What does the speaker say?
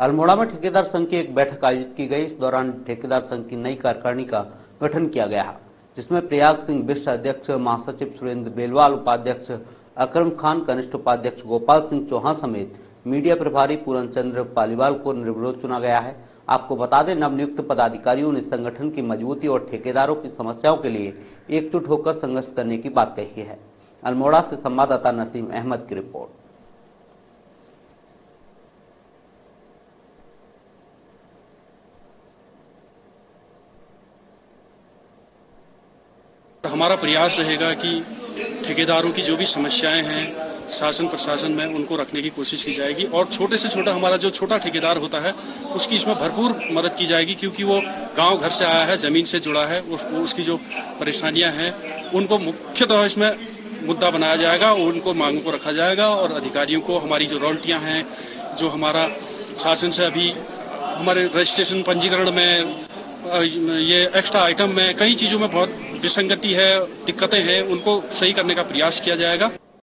अल्मोड़ा में ठेकेदार संघ की एक बैठक आयोजित की गई। इस दौरान ठेकेदार संघ की नई कार्यकारिणी का गठन किया गया। जिसमें प्रयाग सिंह बिष्ट अध्यक्ष, महासचिव सुरेंद्र बेलवाल उपाध्यक्ष, अकरम खान, कनिष्ठ उपाध्यक्ष गोपाल सिंह चौहान समेत मीडिया प्रभारी पूरन चंद्र पालीवाल को निर्विरोध चुना गया है। आपको बता दें, नवनियुक्त पदाधिकारियों ने संगठन की मजबूती और ठेकेदारों की समस्याओं के लिए एकजुट होकर संघर्ष करने की बात कही है। अल्मोड़ा से संवाददाता नसीम अहमद की रिपोर्ट। हमारा प्रयास रहेगा कि ठेकेदारों की जो भी समस्याएँ हैं शासन प्रशासन में उनको रखने की कोशिश की जाएगी और छोटे से छोटा हमारा जो छोटा ठेकेदार होता है उसकी इसमें भरपूर मदद की जाएगी क्योंकि वो गाँव घर से आया है ज़मीन से जुड़ा है उस, उसकी जो परेशानियाँ हैं उनको मुख्यतः इसमें मुद्दा बनाया जाएगा और उनको मांगों को रखा जाएगा और अधिकारियों को हमारी जो रॉयल्टियाँ हैं जो हमारा शासन से अभी हमारे रजिस्ट्रेशन पंजीकरण में ये एक्स्ट्रा आइटम में कई चीज़ों में बहुत विसंगति है दिक्कतें हैं उनको सही करने का प्रयास किया जाएगा।